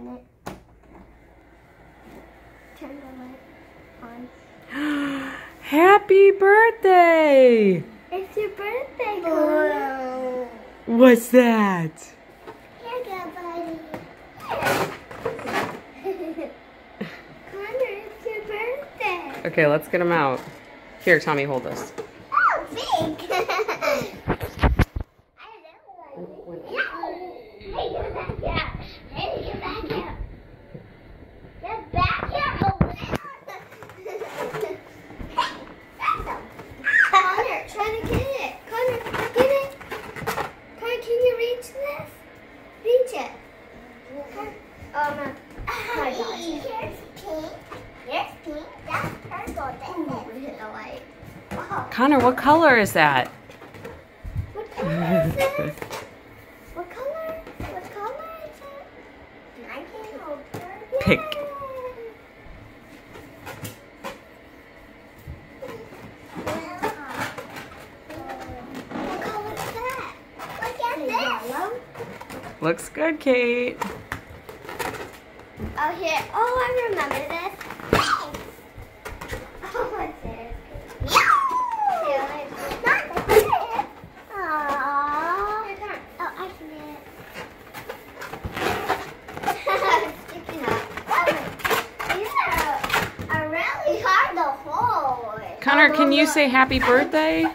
open it. Turn the light on. Happy birthday! It's your birthday, Connor. What's that? Here you go, buddy. Connor, it's your birthday. Okay, let's get him out. Here, Tommy, hold this. Oh, big. I know. Hey, get back here. Hey, get back here. Get back here. Oh, Connor, try to get it. Connor, get it. Connor, can you reach this? Reach it. Connor- Oh, no. Oh, my gosh. Here's pink. Here's pink. That's purple. Then it hit the light. Oh. Connor, what color is that? What color is? What color? What color is it? I can't hold her. Pick. What color is that? Look at this. Yellow. Looks good, Kate. Oh, here. Oh, I remember this. Oh, what's this? Not this. Aww. Oh, I can get it. Sticking up. Oh, these are, are really hard to hold. Connor, can you say happy birthday? Oh,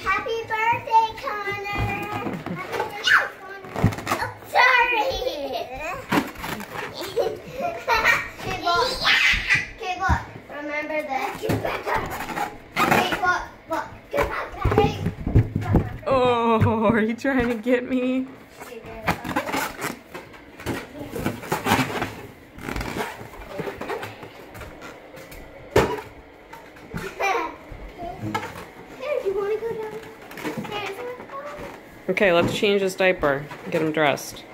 Happy birthday, Connor. Happy birthday, Connor. Sorry. okay, look. Remember this. Get back up. Hey, look, look. Get back up. Hey. Oh, are you trying to get me? Here, do you want to go downstairs? Okay, let's change his diaper. Get him dressed.